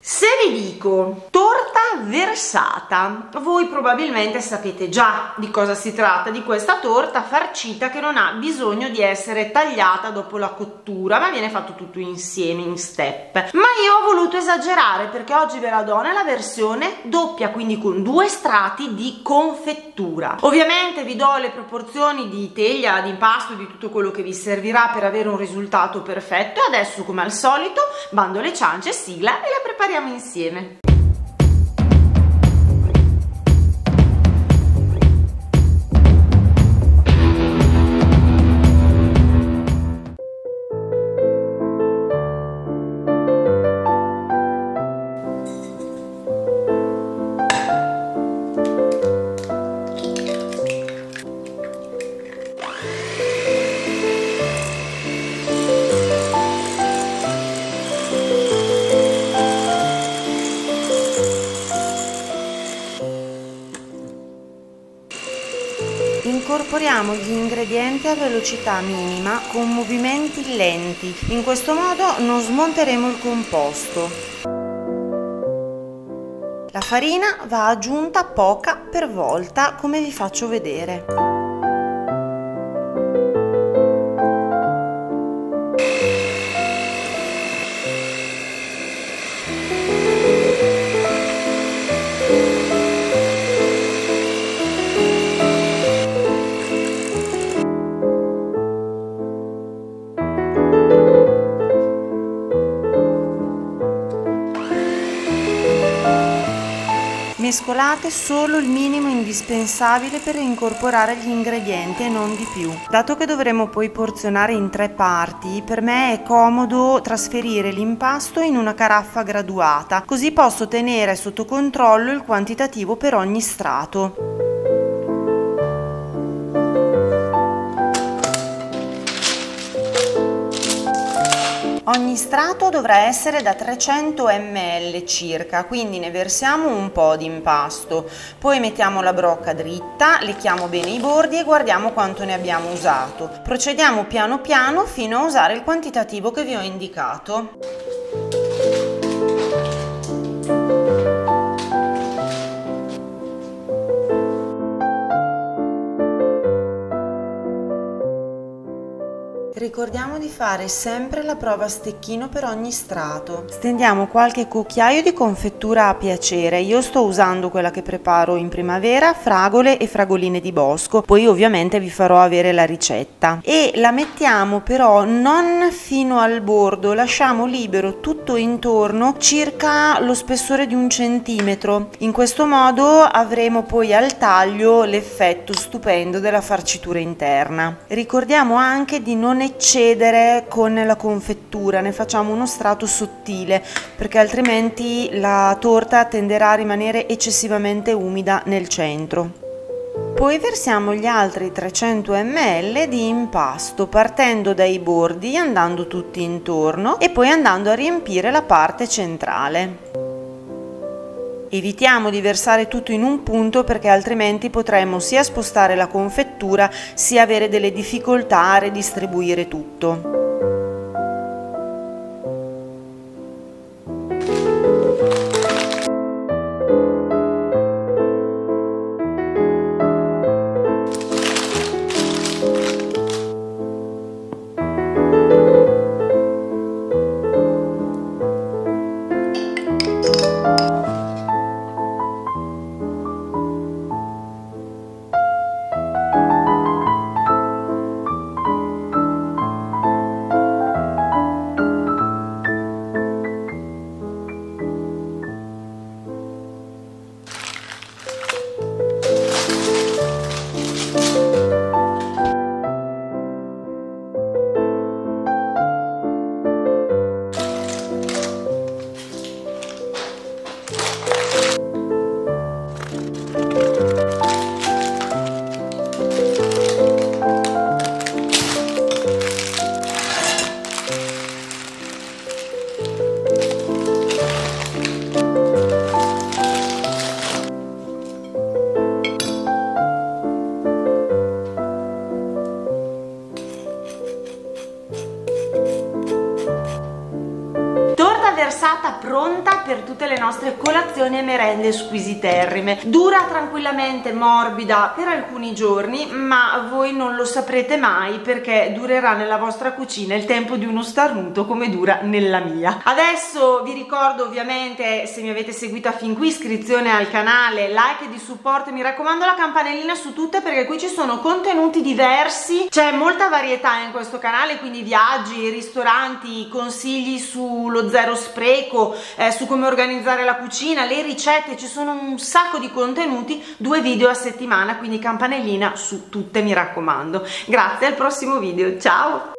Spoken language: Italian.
Se vi dico versata, voi probabilmente sapete già di cosa si tratta, di questa torta farcita che non ha bisogno di essere tagliata dopo la cottura, ma viene fatto tutto insieme in step. Ma io ho voluto esagerare perché oggi ve la do nella versione doppia, quindi con due strati di confettura. Ovviamente vi do le proporzioni di teglia, di impasto, di tutto quello che vi servirà per avere un risultato perfetto e adesso come al solito bando le ciance, sigla e la prepariamo insieme. Incorporiamo gli ingredienti a velocità minima con movimenti lenti, in questo modo non smonteremo il composto. La farina va aggiunta poca per volta come vi faccio vedere. Mescolate solo il minimo indispensabile per incorporare gli ingredienti e non di più. Dato che dovremo poi porzionare in tre parti, per me è comodo trasferire l'impasto in una caraffa graduata, così posso tenere sotto controllo il quantitativo per ogni strato. Ogni strato dovrà essere da 300 ml circa, quindi ne versiamo un po' di impasto, poi mettiamo la brocca dritta, lecchiamo bene i bordi e guardiamo quanto ne abbiamo usato. Procediamo piano piano fino a usare il quantitativo che vi ho indicato. Ricordiamo di fare sempre la prova a stecchino per ogni strato. Stendiamo qualche cucchiaio di confettura a piacere. Io sto usando quella che preparo in primavera, fragole e fragoline di bosco. Poi ovviamente vi farò avere la ricetta. E la mettiamo però non fino al bordo, lasciamo libero tutto intorno circa lo spessore di un centimetro. In questo modo avremo poi al taglio l'effetto stupendo della farcitura interna. Ricordiamo anche di non eccedere con la confettura, ne facciamo uno strato sottile perché altrimenti la torta tenderà a rimanere eccessivamente umida nel centro. Poi versiamo gli altri 300 ml di impasto partendo dai bordi, andando tutti intorno e poi andando a riempire la parte centrale. Evitiamo di versare tutto in un punto perché altrimenti potremmo sia spostare la confettura sia avere delle difficoltà a redistribuire tutto. Tutte le nostre colazioni e merende squisiterrime. Dura tranquillamente morbida per alcuni giorni ma voi non lo saprete mai perché durerà nella vostra cucina il tempo di uno starnuto come dura nella mia. Adesso vi ricordo ovviamente se mi avete seguito fin qui iscrizione al canale like di supporto mi raccomando la campanellina su tutte perché qui ci sono contenuti diversi. C'è molta varietà in questo canale quindi viaggi ristoranti consigli sullo zero spreco eh, su come organizzare la cucina le ricette ci sono un sacco di contenuti due video a settimana quindi campanellina su tutte mi raccomando. Grazie al prossimo video ciao